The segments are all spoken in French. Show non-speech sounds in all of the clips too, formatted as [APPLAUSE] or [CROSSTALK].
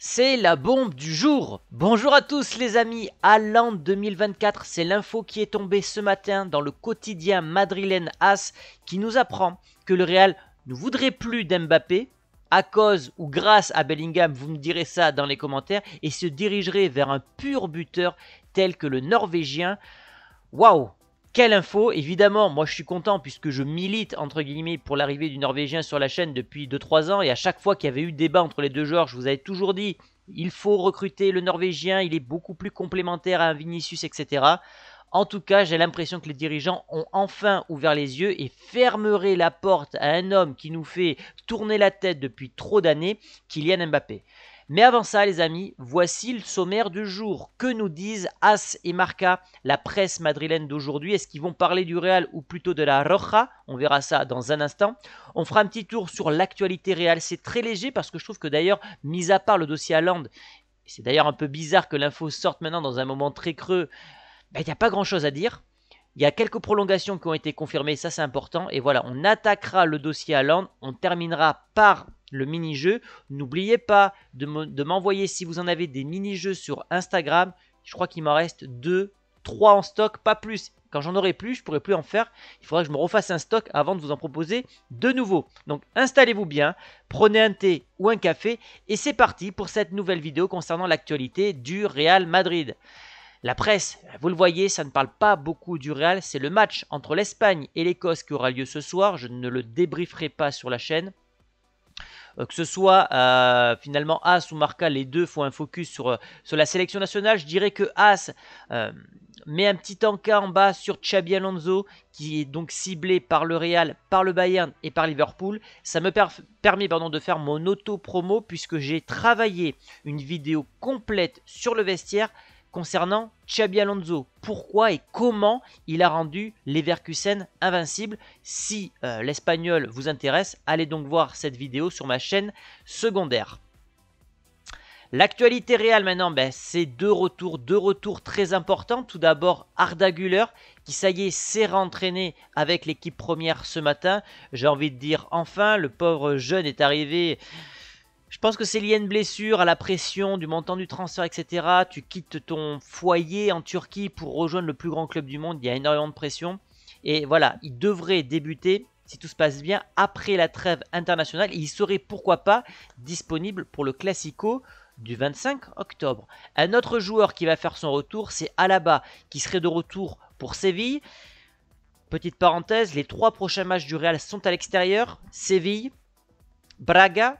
C'est la bombe du jour. Bonjour à tous les amis, Alan 2024, c'est l'info qui est tombée ce matin dans le quotidien madrilène As qui nous apprend que le Real ne voudrait plus d'Mbappé. À cause ou grâce à Bellingham, vous me direz ça dans les commentaires, et se dirigerait vers un pur buteur tel que le Norvégien. Waouh quelle info Évidemment, moi je suis content puisque je milite entre guillemets pour l'arrivée du Norvégien sur la chaîne depuis 2-3 ans et à chaque fois qu'il y avait eu débat entre les deux joueurs, je vous avais toujours dit il faut recruter le Norvégien, il est beaucoup plus complémentaire à un Vinicius, etc. En tout cas, j'ai l'impression que les dirigeants ont enfin ouvert les yeux et fermeraient la porte à un homme qui nous fait tourner la tête depuis trop d'années, Kylian Mbappé. Mais avant ça, les amis, voici le sommaire du jour. Que nous disent As et Marca, la presse madrilène d'aujourd'hui? Est-ce qu'ils vont parler du Real ou plutôt de la Roja? On verra ça dans un instant. On fera un petit tour sur l'actualité réelle. C'est très léger parce que je trouve que d'ailleurs, mis à part le dossier à Land, c'est d'ailleurs un peu bizarre que l'info sorte maintenant dans un moment très creux, ben, il n'y a pas grand-chose à dire. Il y a quelques prolongations qui ont été confirmées, ça c'est important. Et voilà, on attaquera le dossier à Land. On terminera par le mini-jeu. N'oubliez pas de m'envoyer si vous en avez des mini-jeux sur Instagram. Je crois qu'il m'en reste 2, 3 en stock, pas plus. Quand j'en aurai plus, je pourrai plus en faire. Il faudra que je me refasse un stock avant de vous en proposer de nouveau. Donc installez-vous bien, prenez un thé ou un café et c'est parti pour cette nouvelle vidéo concernant l'actualité du Real Madrid. La presse, vous le voyez, ça ne parle pas beaucoup du Real, c'est le match entre l'Espagne et l'Écosse qui aura lieu ce soir, je ne le débrieferai pas sur la chaîne. Euh, que ce soit euh, finalement As ou Marca, les deux font un focus sur, euh, la sélection nationale. Je dirais que As met un petit encas en bas sur Xabi Alonso, qui est donc ciblé par le Real, par le Bayern et par Liverpool. Ça me permet pardon, de faire mon auto-promo puisque j'ai travaillé une vidéo complète sur le vestiaire concernant Xabi Alonso. Pourquoi et comment il a rendu Leverkusen invincible Si euh, l'espagnol vous intéresse, allez donc voir cette vidéo sur ma chaîne secondaire. L'actualité réelle maintenant, ben, c'est deux retours, deux retours très importants. Tout d'abord, Arda Güler, qui ça y est, s'est rentraîné avec l'équipe première ce matin. J'ai envie de dire enfin, le pauvre jeune est arrivé je pense que c'est lié à une blessure, à la pression du montant du transfert, etc. Tu quittes ton foyer en Turquie pour rejoindre le plus grand club du monde. Il y a énormément de pression. Et voilà, il devrait débuter, si tout se passe bien, après la trêve internationale. il serait pourquoi pas disponible pour le Classico du 25 octobre. Un autre joueur qui va faire son retour, c'est Alaba, qui serait de retour pour Séville. Petite parenthèse, les trois prochains matchs du Real sont à l'extérieur. Séville, Braga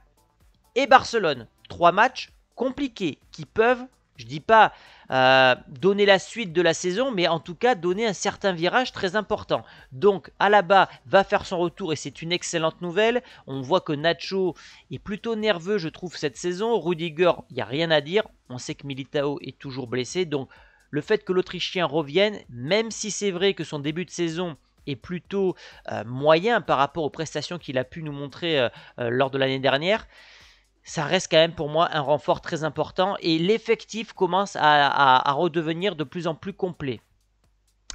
et Barcelone. Trois matchs compliqués qui peuvent, je dis pas euh, donner la suite de la saison, mais en tout cas donner un certain virage très important. Donc Alaba va faire son retour et c'est une excellente nouvelle. On voit que Nacho est plutôt nerveux, je trouve, cette saison. Rudiger, il n'y a rien à dire. On sait que Militao est toujours blessé. Donc le fait que l'Autrichien revienne, même si c'est vrai que son début de saison est plutôt euh, moyen par rapport aux prestations qu'il a pu nous montrer euh, lors de l'année dernière, ça reste quand même pour moi un renfort très important et l'effectif commence à, redevenir de plus en plus complet.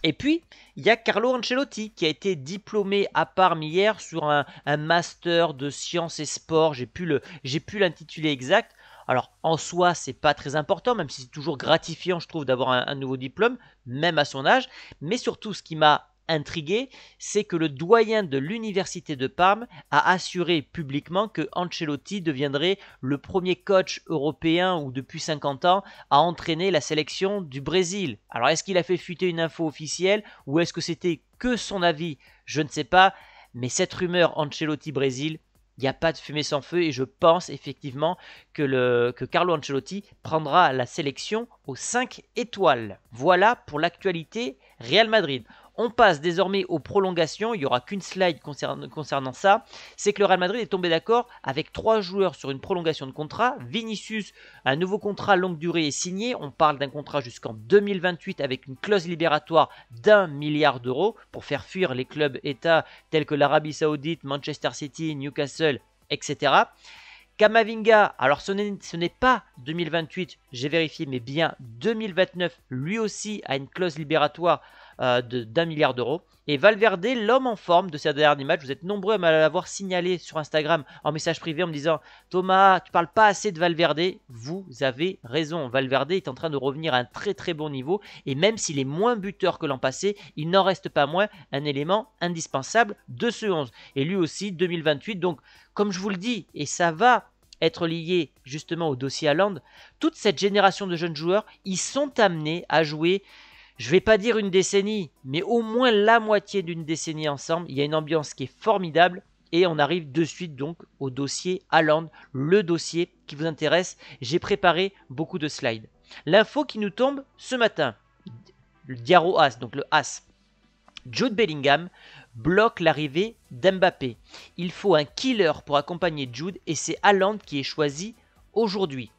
Et puis, il y a Carlo Ancelotti qui a été diplômé à Parme hier sur un, master de sciences et sport. J'ai pu l'intituler exact. Alors en soi, c'est pas très important, même si c'est toujours gratifiant, je trouve, d'avoir un, nouveau diplôme, même à son âge. Mais surtout, ce qui m'a intrigué, c'est que le doyen de l'université de Parme a assuré publiquement que Ancelotti deviendrait le premier coach européen ou depuis 50 ans à entraîner la sélection du Brésil. Alors est-ce qu'il a fait fuiter une info officielle ou est-ce que c'était que son avis? Je ne sais pas, mais cette rumeur Ancelotti-Brésil, il n'y a pas de fumée sans feu et je pense effectivement que, que Carlo Ancelotti prendra la sélection aux 5 étoiles. Voilà pour l'actualité Real Madrid. On passe désormais aux prolongations. Il n'y aura qu'une slide concernant, ça. C'est que le Real Madrid est tombé d'accord avec trois joueurs sur une prolongation de contrat. Vinicius, un nouveau contrat longue durée est signé. On parle d'un contrat jusqu'en 2028 avec une clause libératoire d'un milliard d'euros pour faire fuir les clubs États tels que l'Arabie Saoudite, Manchester City, Newcastle, etc. Kamavinga, alors ce n'est pas 2028, j'ai vérifié, mais bien 2029, lui aussi a une clause libératoire euh, d'un milliard d'euros. Et Valverde, l'homme en forme de ces derniers matchs, vous êtes nombreux à m'avoir signalé sur Instagram en message privé en me disant Thomas, tu parles pas assez de Valverde. Vous avez raison. Valverde est en train de revenir à un très très bon niveau. Et même s'il est moins buteur que l'an passé, il n'en reste pas moins un élément indispensable de ce 11. Et lui aussi, 2028. Donc, comme je vous le dis, et ça va être lié justement au dossier Haaland, toute cette génération de jeunes joueurs, ils sont amenés à jouer je vais pas dire une décennie, mais au moins la moitié d'une décennie ensemble. Il y a une ambiance qui est formidable. Et on arrive de suite donc au dossier Haaland, le dossier qui vous intéresse. J'ai préparé beaucoup de slides. L'info qui nous tombe ce matin, le Diaro As, donc le As. Jude Bellingham bloque l'arrivée d'Mbappé. Il faut un killer pour accompagner Jude et c'est Haaland qui est choisi aujourd'hui.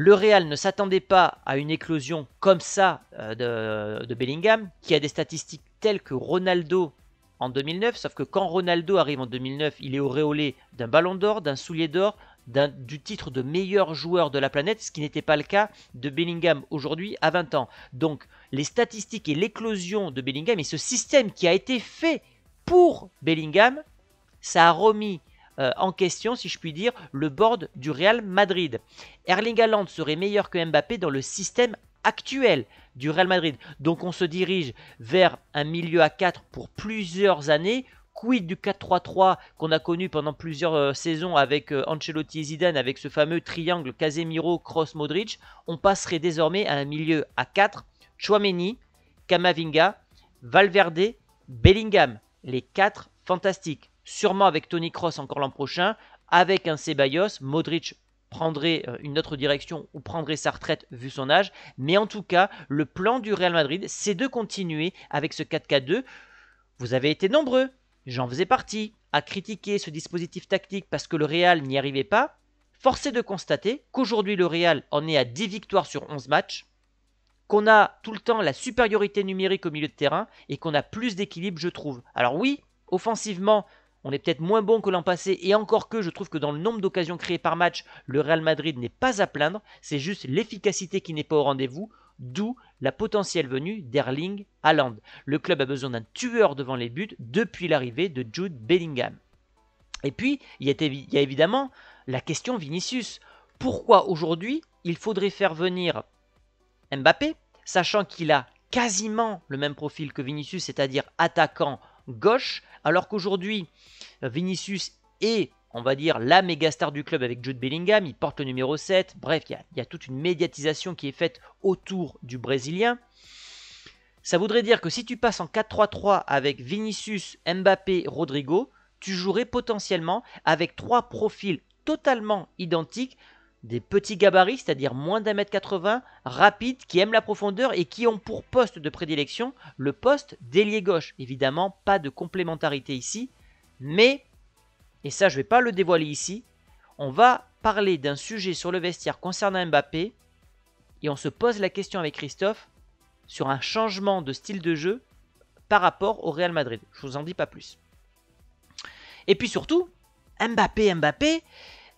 Le Real ne s'attendait pas à une éclosion comme ça euh, de, Bellingham, qui a des statistiques telles que Ronaldo en 2009, sauf que quand Ronaldo arrive en 2009, il est auréolé d'un ballon d'or, d'un soulier d'or, du titre de meilleur joueur de la planète, ce qui n'était pas le cas de Bellingham aujourd'hui à 20 ans. Donc les statistiques et l'éclosion de Bellingham et ce système qui a été fait pour Bellingham, ça a remis euh, en question, si je puis dire, le board du Real Madrid. Erling Haaland serait meilleur que Mbappé dans le système actuel du Real Madrid. Donc on se dirige vers un milieu à 4 pour plusieurs années. Quid du 4-3-3 qu'on a connu pendant plusieurs euh, saisons avec euh, Ancelotti et Zidane, avec ce fameux triangle Casemiro, Cross, Modric? On passerait désormais à un milieu à 4. Chouameni, Kamavinga, Valverde, Bellingham. Les 4 fantastiques sûrement avec Tony Cross encore l'an prochain, avec un Ceballos, Modric prendrait euh, une autre direction ou prendrait sa retraite vu son âge. Mais en tout cas, le plan du Real Madrid, c'est de continuer avec ce 4-4-2. Vous avez été nombreux, j'en faisais partie, à critiquer ce dispositif tactique parce que le Real n'y arrivait pas. Force est de constater qu'aujourd'hui le Real en est à 10 victoires sur 11 matchs, qu'on a tout le temps la supériorité numérique au milieu de terrain et qu'on a plus d'équilibre, je trouve. Alors oui, offensivement, on est peut-être moins bon que l'an passé, et encore que je trouve que dans le nombre d'occasions créées par match, le Real Madrid n'est pas à plaindre, c'est juste l'efficacité qui n'est pas au rendez-vous, d'où la potentielle venue d'Erling Haaland. Le club a besoin d'un tueur devant les buts depuis l'arrivée de Jude Bellingham. Et puis, il y, a, évidemment la question Vinicius. Pourquoi aujourd'hui il faudrait faire venir Mbappé, sachant qu'il a quasiment le même profil que Vinicius, c'est-à-dire attaquant gauche, alors qu'aujourd'hui, Vinicius est, on va dire, la méga star du club avec Jude Bellingham, il porte le numéro 7, bref, il y, a, toute une médiatisation qui est faite autour du Brésilien. Ça voudrait dire que si tu passes en 4-3-3 avec Vinicius, Mbappé, Rodrigo, tu jouerais potentiellement avec trois profils totalement identiques des petits gabarits, c'est-à-dire moins d'un mètre 80, rapides, qui aiment la profondeur et qui ont pour poste de prédilection le poste d'ailier gauche. Évidemment, pas de complémentarité ici, mais, et ça je ne vais pas le dévoiler ici, on va parler d'un sujet sur le vestiaire concernant Mbappé, et on se pose la question avec Christophe sur un changement de style de jeu par rapport au Real Madrid. Je vous en dis pas plus. Et puis surtout, Mbappé, Mbappé,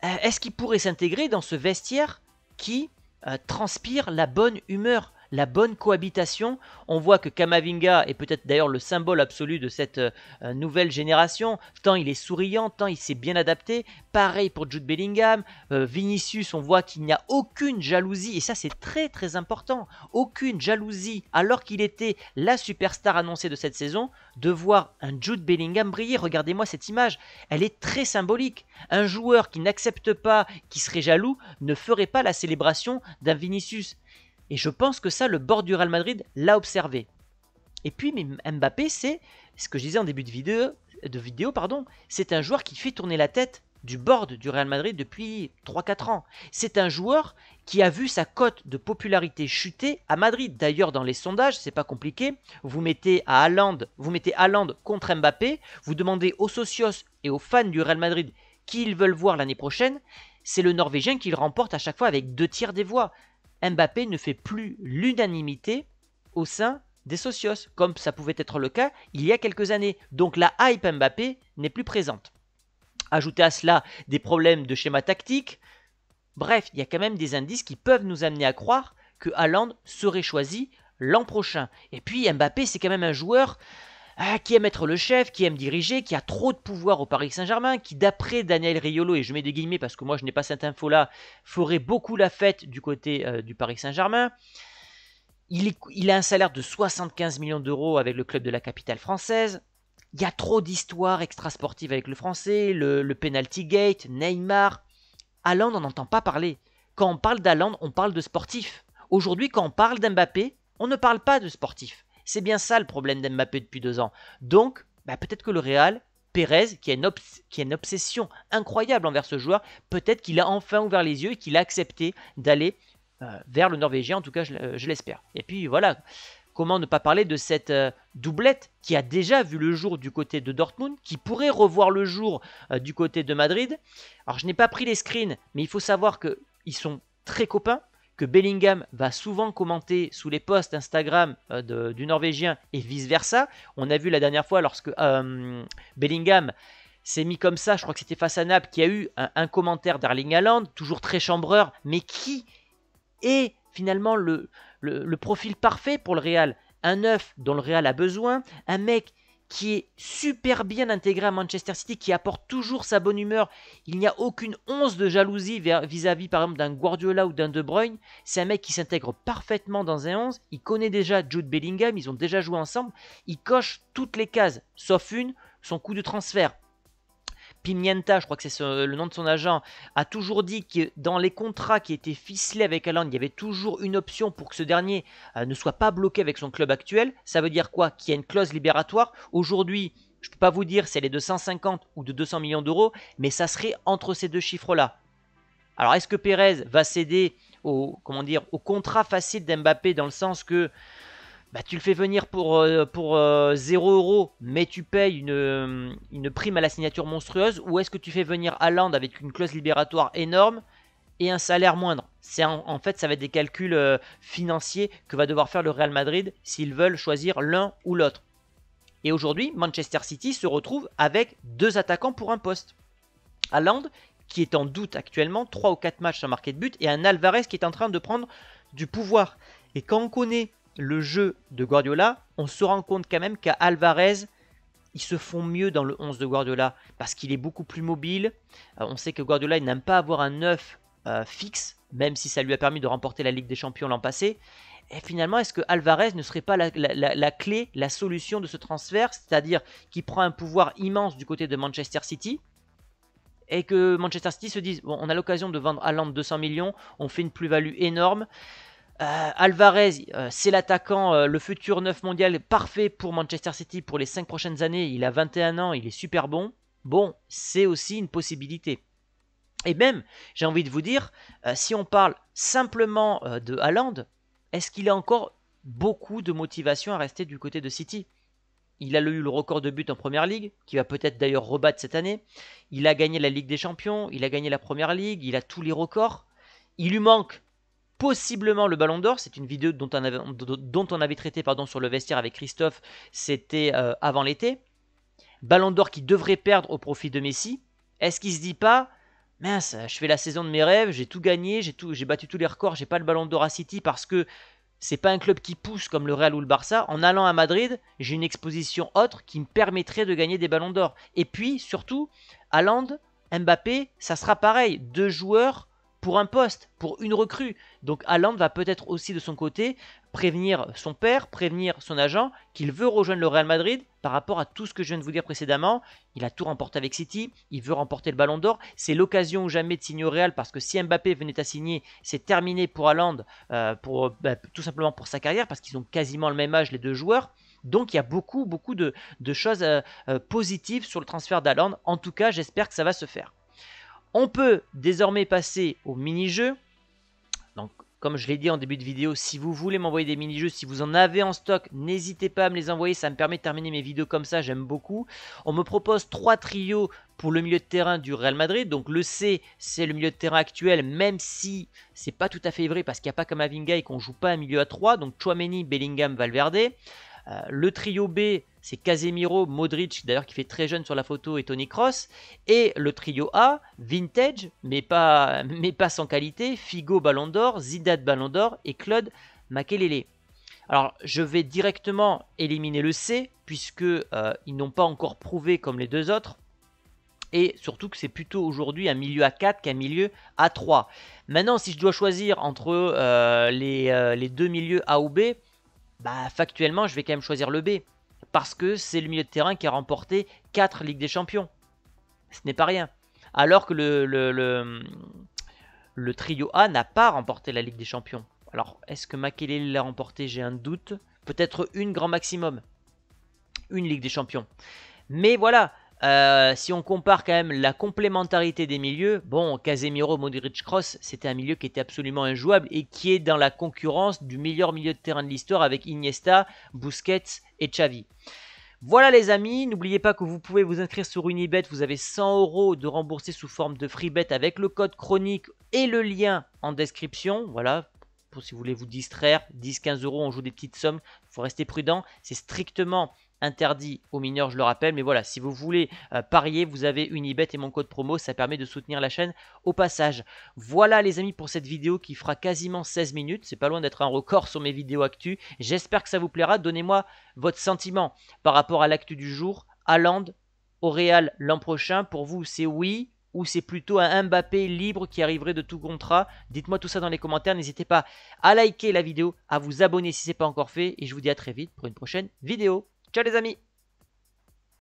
est-ce qu'il pourrait s'intégrer dans ce vestiaire qui euh, transpire la bonne humeur? La bonne cohabitation. On voit que Kamavinga est peut-être d'ailleurs le symbole absolu de cette euh, nouvelle génération. Tant il est souriant, tant il s'est bien adapté. Pareil pour Jude Bellingham. Euh, Vinicius, on voit qu'il n'y a aucune jalousie. Et ça, c'est très très important. Aucune jalousie, alors qu'il était la superstar annoncée de cette saison, de voir un Jude Bellingham briller. Regardez-moi cette image. Elle est très symbolique. Un joueur qui n'accepte pas, qui serait jaloux, ne ferait pas la célébration d'un Vinicius. Et je pense que ça, le bord du Real Madrid l'a observé. Et puis Mbappé, c'est ce que je disais en début de vidéo, pardon, c'est un joueur qui fait tourner la tête du board du Real Madrid depuis 3-4 ans. C'est un joueur qui a vu sa cote de popularité chuter à Madrid. D'ailleurs, dans les sondages, c'est pas compliqué. Vous mettez à Haaland, vous mettez contre Mbappé, vous demandez aux socios et aux fans du Real Madrid qui ils veulent voir l'année prochaine. C'est le Norvégien qui le remporte à chaque fois avec deux tiers des voix. Mbappé ne fait plus l'unanimité au sein des socios, comme ça pouvait être le cas il y a quelques années. Donc la hype Mbappé n'est plus présente. Ajoutez à cela des problèmes de schéma tactique. Bref, il y a quand même des indices qui peuvent nous amener à croire que Haaland serait choisi l'an prochain. Et puis Mbappé, c'est quand même un joueur ah, qui aime être le chef, qui aime diriger, qui a trop de pouvoir au Paris Saint-Germain, qui d'après Daniel Riolo, et je mets des guillemets parce que moi je n'ai pas cette info-là, ferait beaucoup la fête du côté euh, du Paris Saint-Germain. Il, a un salaire de 75 millions d'euros avec le club de la capitale française. Il y a trop d'histoires extrasportives avec le français, le, penalty gate, Neymar. Haaland, on n'entend pas parler. Quand on parle d'Haaland, on parle de sportif. Aujourd'hui, quand on parle d'Mbappé, on ne parle pas de sportif. C'est bien ça le problème d'Mbappé depuis deux ans. Donc, bah, peut-être que le Real, Pérez, qui a, une obsession incroyable envers ce joueur, peut-être qu'il a enfin ouvert les yeux et qu'il a accepté d'aller euh, vers le Norvégien, en tout cas je, l'espère. Et puis voilà, comment ne pas parler de cette euh, doublette qui a déjà vu le jour du côté de Dortmund, qui pourrait revoir le jour euh, du côté de Madrid. Alors je n'ai pas pris les screens, mais il faut savoir qu'ils sont très copains Bellingham va souvent commenter sous les posts Instagram euh, du Norvégien et vice-versa. On a vu la dernière fois lorsque euh, Bellingham s'est mis comme ça, je crois que c'était face à Naples, qui a eu un, commentaire d'Arling Haaland, toujours très chambreur, mais qui est finalement le, le profil parfait pour le Real? Un œuf dont le Real a besoin, un mec qui est super bien intégré à Manchester City, qui apporte toujours sa bonne humeur. Il n'y a aucune once de jalousie vis-à-vis par exemple d'un Guardiola ou d'un De Bruyne. C'est un mec qui s'intègre parfaitement dans un 11. Il connaît déjà Jude Bellingham, ils ont déjà joué ensemble. Il coche toutes les cases, sauf une, son coup de transfert. Pimienta, je crois que c'est le nom de son agent, a toujours dit que dans les contrats qui étaient ficelés avec Haaland, il y avait toujours une option pour que ce dernier euh, ne soit pas bloqué avec son club actuel. Ça veut dire quoi? Qu'il y a une clause libératoire. Aujourd'hui, je ne peux pas vous dire si elle est de 150 ou de 200 millions d'euros, mais ça serait entre ces deux chiffres-là. Alors est-ce que Pérez va céder au, comment dire, au contrat facile d'Mbappé dans le sens que bah, tu le fais venir pour, euh, pour 0 euh, euros, mais tu payes une, euh, une, prime à la signature monstrueuse, ou est-ce que tu fais venir Haaland avec une clause libératoire énorme et un salaire moindre? C'est en, fait, ça va être des calculs financiers que va devoir faire le Real Madrid s'ils veulent choisir l'un ou l'autre. Et aujourd'hui, Manchester City se retrouve avec deux attaquants pour un poste. Haaland, qui est en doute actuellement, 3 ou 4 matchs sans marquer de but, et un Alvarez qui est en train de prendre du pouvoir. Et quand on connaît le jeu de Guardiola, on se rend compte quand même qu'à Alvarez, ils se font mieux dans le 11 de Guardiola parce qu'il est beaucoup plus mobile. Euh, on sait que Guardiola n'aime pas avoir un 9 euh, fixe, même si ça lui a permis de remporter la Ligue des Champions l'an passé. Et finalement, est-ce que Alvarez ne serait pas la, clé, la solution de ce transfert C'est-à-dire qu'il prend un pouvoir immense du côté de Manchester City et que Manchester City se dise bon, on a l'occasion de vendre Haaland 200 millions, on fait une plus-value énorme. Euh, Alvarez, euh, c'est l'attaquant, euh, le futur 9 mondial parfait pour Manchester City pour les 5 prochaines années. Il a 21 ans, il est super bon. Bon, c'est aussi une possibilité. Et même, j'ai envie de vous dire, si on parle simplement de Haaland, est-ce qu'il a encore beaucoup de motivation à rester du côté de City? Il a eu le record de buts en première ligue, qui va peut-être d'ailleurs rebattre cette année. Il a gagné la Ligue des Champions, il a gagné la première ligue, il a tous les records. Il lui manque possiblement le Ballon d'Or. C'est une vidéo dont on avait, dont on avait traité pardon, sur le vestiaire avec Christophe. C'était euh, avant l'été. Ballon d'Or qui devrait perdre au profit de Messi. Est-ce qu'il se dit pas mince, je fais la saison de mes rêves, j'ai tout gagné, j'ai battu tous les records, j'ai pas le Ballon d'Or à City parce que c'est pas un club qui pousse comme le Real ou le Barça. En allant à Madrid, j'ai une exposition autre qui me permettrait de gagner des Ballons d'Or. Et puis surtout, Haaland, Mbappé, ça sera pareil, deux joueurs pour un poste, pour une recrue. Donc Haaland va peut-être aussi de son côté prévenir son père, prévenir son agent qu'il veut rejoindre le Real Madrid par rapport à tout ce que je viens de vous dire précédemment. Il a tout remporté avec City, il veut remporter le Ballon d'Or. C'est l'occasion ou jamais de signer au Real parce que si Mbappé venait à signer, c'est terminé pour Haaland, euh, pour, bah, tout simplement pour sa carrière parce qu'ils ont quasiment le même âge les deux joueurs. Donc il y a beaucoup, beaucoup de, choses euh, euh, positives sur le transfert d'Haaland. En tout cas, j'espère que ça va se faire. On peut désormais passer au mini-jeu. Donc, comme je l'ai dit en début de vidéo, si vous voulez m'envoyer des mini-jeux, si vous en avez en stock, n'hésitez pas à me les envoyer. Ça me permet de terminer mes vidéos comme ça, j'aime beaucoup. On me propose trois trios pour le milieu de terrain du Real Madrid. Donc le C, c'est le milieu de terrain actuel, même si c'est pas tout à fait vrai parce qu'il n'y a pas comme Avinga et qu'on joue pas un milieu à 3. Donc Chouameni, Bellingham, Valverde. Euh, le trio B, c'est Casemiro, Modric, d'ailleurs qui fait très jeune sur la photo, et Tony Cross. Et le trio A, vintage, mais pas, [LAUGHS] mais pas sans qualité, Figo Ballon d'Or, Zidane Ballon d'Or et Claude Makelele. Alors, je vais directement éliminer le C, puisque euh, ils n'ont pas encore prouvé comme les deux autres. Et surtout que c'est plutôt aujourd'hui un milieu à 4 qu'un milieu à 3. Maintenant, si je dois choisir entre euh, les, les, deux milieux A ou B, bah, factuellement, je vais quand même choisir le B. Parce que c'est le milieu de terrain qui a remporté 4 Ligues des Champions. Ce n'est pas rien. Alors que le, trio A n'a pas remporté la Ligue des Champions. Alors, est-ce que Makelele l'a remporté? J'ai un doute. Peut-être une grand maximum. Une Ligue des Champions. Mais voilà, euh, si on compare quand même la complémentarité des milieux, bon, Casemiro, Modric, Cross, c'était un milieu qui était absolument injouable et qui est dans la concurrence du meilleur milieu de terrain de l'histoire avec Iniesta, Busquets et Xavi. Voilà les amis, n'oubliez pas que vous pouvez vous inscrire sur Unibet, vous avez 100 euros de remboursé sous forme de free bet avec le code chronique et le lien en description. Voilà, pour si vous voulez vous distraire, 10-15 euros, on joue des petites sommes, il faut rester prudent, c'est strictement interdit aux mineurs, je le rappelle. Mais voilà, si vous voulez euh, parier, vous avez Unibet et mon code promo, ça permet de soutenir la chaîne au passage. Voilà les amis pour cette vidéo qui fera quasiment 16 minutes. C'est pas loin d'être un record sur mes vidéos actu. J'espère que ça vous plaira. Donnez-moi votre sentiment par rapport à l'actu du jour. Haaland au Real l'an prochain, pour vous c'est oui ou c'est plutôt un Mbappé libre qui arriverait de tout contrat? Dites-moi tout ça dans les commentaires. N'hésitez pas à liker la vidéo, à vous abonner si ce n'est pas encore fait. Et je vous dis à très vite pour une prochaine vidéo. Ciao les amis